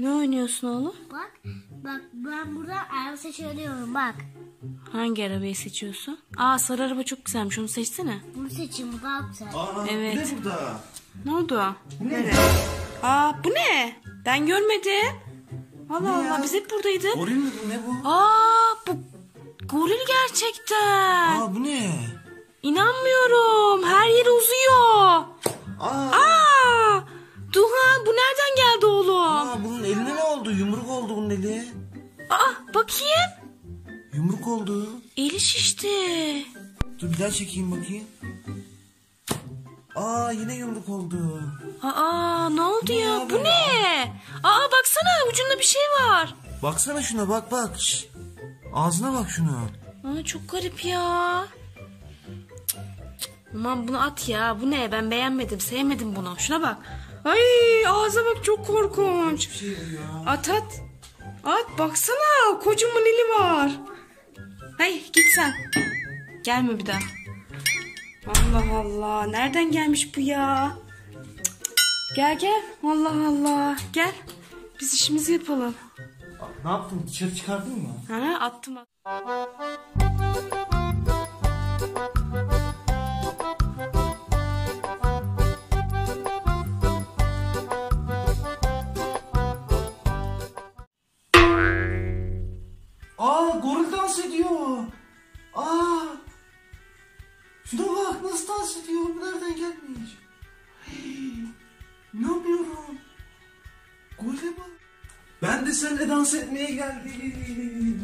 Ne oynuyorsun oğlum? Bak. Bak ben burada araba seçiyorum bak. Hangi arabayı seçiyorsun? Aa sarı araba çok güzelmiş onu seçsene. Bunu seçeyim bu daha güzel. Aa, Evet. Ne burada? Ne oldu? Bu ne? Aa bu ne? Ben görmedim. Allah Ne Allah ya? biz hep buradaydık. Goril mi bu? Ne bu? Aa bu goril gerçekten. Aa bu ne? İnanmıyorum. Her yeri bunun eli. Aa bakayım. Yumruk oldu. Eli şişti. Dur bir daha çekeyim bakayım. Aa yine yumruk oldu. Aa ne oldu Ne ya? ya Bu ne? Aa baksana ucunda bir şey var. Baksana şuna bak bak. Şş. Ağzına bak şunu. Aa çok garip ya. Aman bunu at ya. Bu ne? Ben beğenmedim. Sevmedim bunu. Şuna bak. Ay ağza bak çok korkunç. Şey bu. At at. At baksana. Kocaman eli var. Hay git sen. Gelme bir daha. Allah Allah. Nereden gelmiş bu ya? Gel gel. Allah Allah. Gel. Biz işimizi yapalım. Ne yaptın? Dışarı çıkardın mı? Ha, attım goril dans ediyor. Aa. Şuna bak nasıl dans ediyor. Nereden gelmiş? Hey, İnanmıyorum. Gorile bak. Ben de seninle dans etmeye geldim.